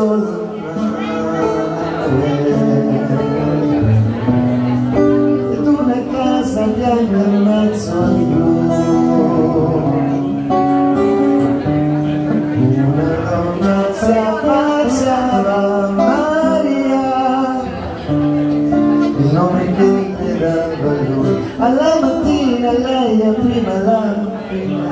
solo. Ed una casa bianca in mezzo al blu. Una donna si affacciava Maria. Il nome che gli dava lui. Alla mattina lei apriva la finestra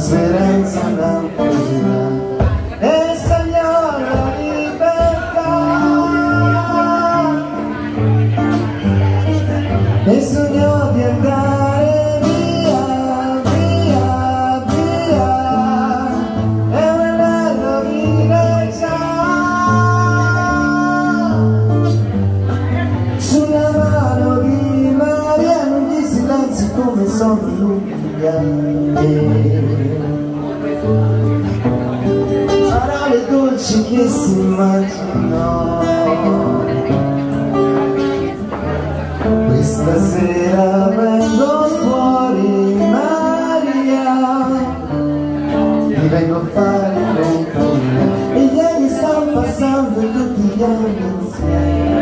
speranza poesia e sognò la libertà. E sognò di andare anni parole dolci che si immaginò questa sera vengo fuori Maria ti vengo a fare compagnia. E ieri stanno passando tutti gli anni insieme.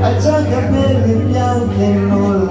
Ha già e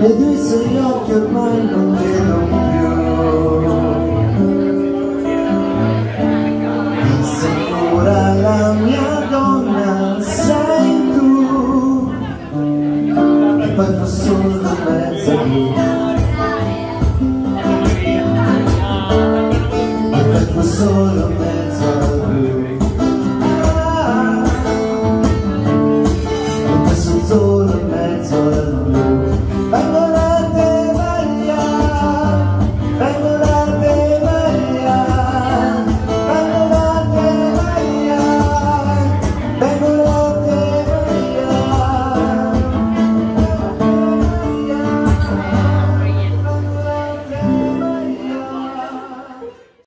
e disse gli occhi ormai non vedo più. Sicura la mia donna sei tu. E poi fa solo mezza vita.